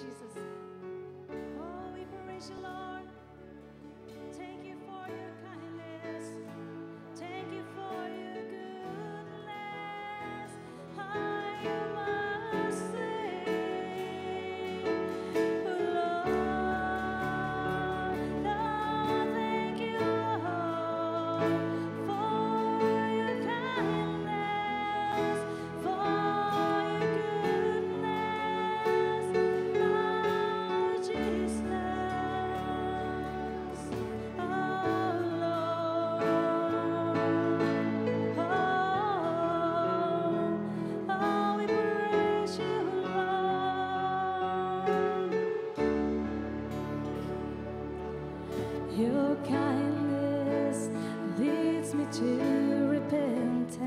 Jesus. Oh, we praise you, Lord. Your kindness leads me to repentance.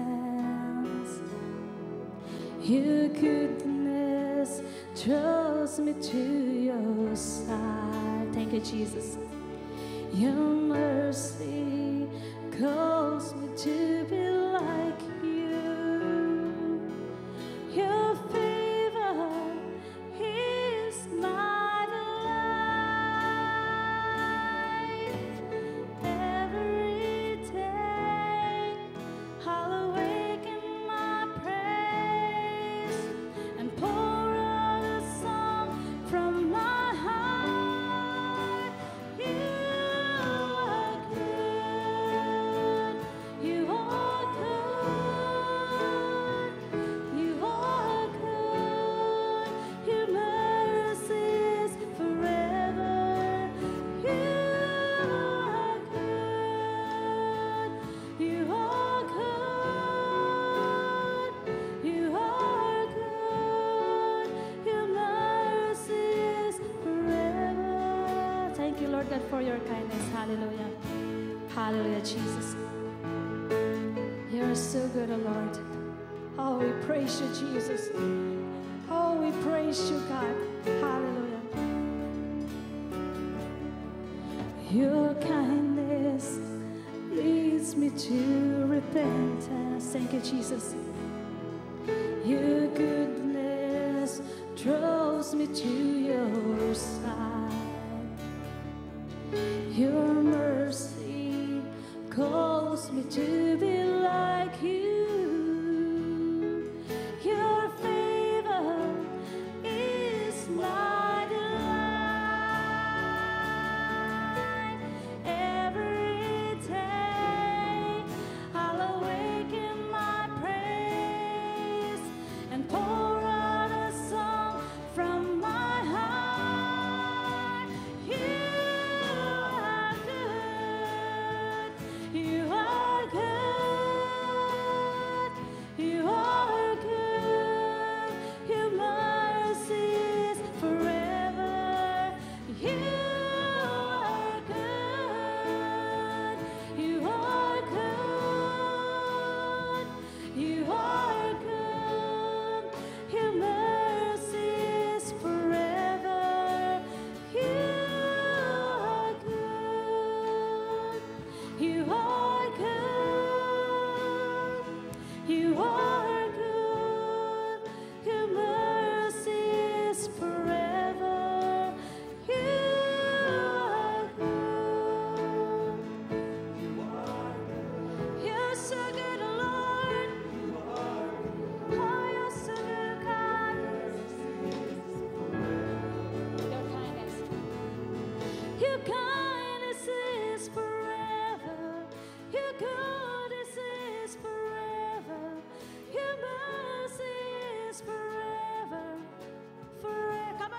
Your goodness draws me to your side. Thank you, Jesus. Your mercy calls me to be God, for your kindness. Hallelujah. Hallelujah, Jesus. You're so good, oh Lord. Oh, we praise you, Jesus. Oh, we praise you, God. Hallelujah. Your kindness leads me to repentance. Thank you, Jesus. Your goodness draws me to your side. Me to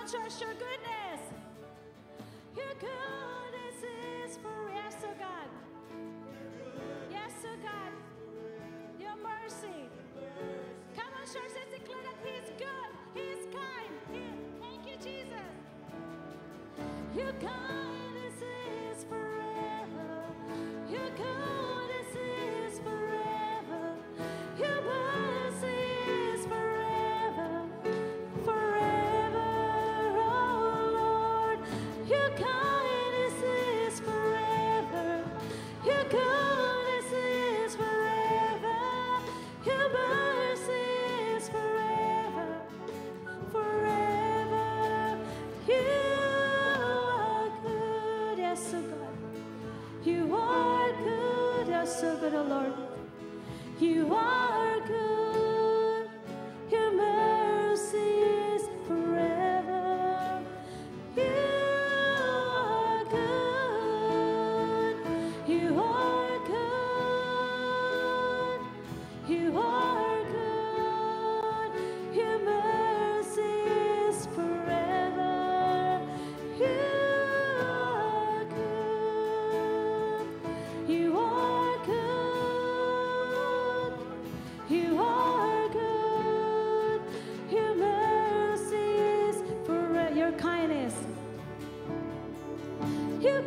Come on, church, your goodness. Your goodness is forever. Yes, oh God. Yes, oh God. Your mercy. Come on, church, let's declare that He is good. He is kind. He- thank you, Jesus. Your kindness You are good, you're so good, O oh Lord. You are good.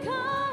come.